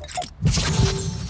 ピッ!